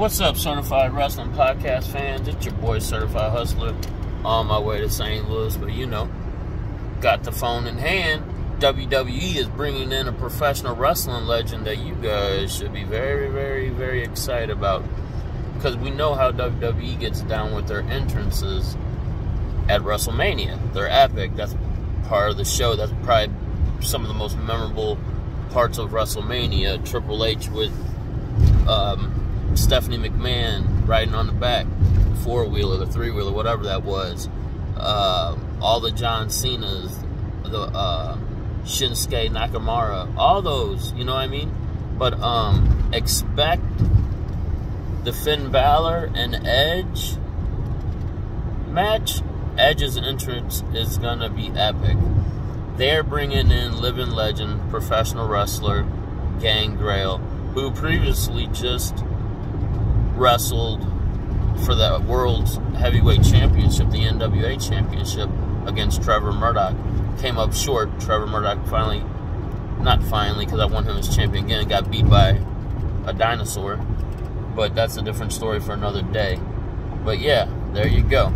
What's up, Certified Wrestling Podcast fans? It's your boy, Certified Hustler, on my way to St. Louis. But you know, got the phone in hand. WWE is bringing in a professional wrestling legend that you guys should be very, very, very excited about. Because we know how WWE gets down with their entrances at WrestleMania. They're epic. That's part of the show. That's probably some of the most memorable parts of WrestleMania. Triple H with um, Stephanie McMahon riding on the back, four wheeler, the three wheeler, whatever that was. Uh, all the John Cena's, the uh, Shinsuke Nakamura, all those, you know what I mean? But um, expect the Finn Balor and Edge match. Edge's entrance is gonna be epic. They're bringing in living legend, professional wrestler Gangrel, who previously just wrestled for the World's Heavyweight Championship, the NWA Championship, against Trevor Murdoch. Came up short. Trevor Murdoch finally, not finally, because I won him as champion again, got beat by a dinosaur. But that's a different story for another day. But yeah, there you go.